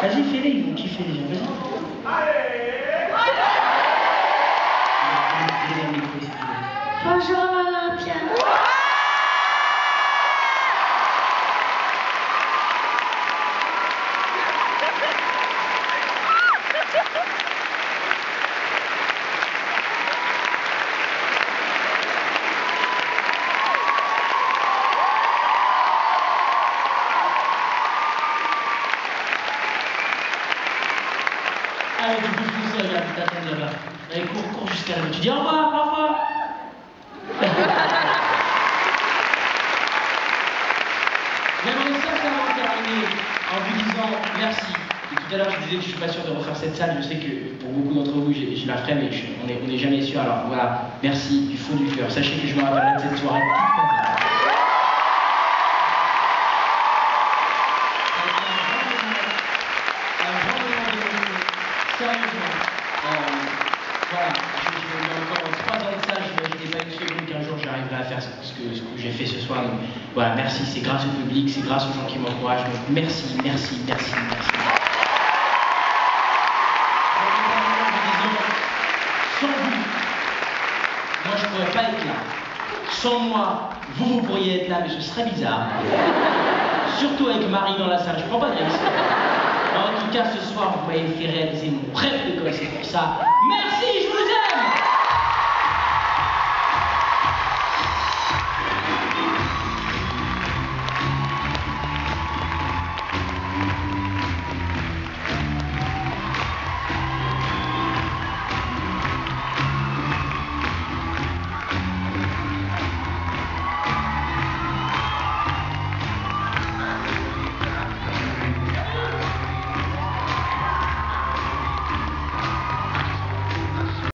A gente fez o que fez. Né? Allez, seul, là, tu t'attends là-bas. Allez, cours, cours jusqu'à là. Tu dis au revoir, au revoir. J'aimerais sincèrement terminer en vous disant merci. Et tout à l'heure, je disais que je suis pas sûr de refaire cette salle. Je sais que pour beaucoup d'entre vous, j'ai la ferai, mais je- on n'est on est jamais sûr. Alors voilà, merci du fond du cœur. Sachez que je me rappellerai de cette soirée Sérieusement. Euh, voilà, je, encore trois ans de ça, je n'imaginais pas une seconde qu'un jour j'arriverai à faire ce que, ce que j'ai fait ce soir. Donc voilà, merci, c'est grâce au public, c'est grâce aux gens qui m'encouragent. Donc merci, merci, merci, merci. Sans vous, moi je ne pourrais pas être là. Sans moi, vous, vous pourriez être là, mais ce serait bizarre. Surtout avec Marie dans la salle, je prends pas de risque. En tout cas, ce soir, vous m'avez fait réaliser mon rêve de gosse, pour ça, merci,